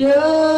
Yeah.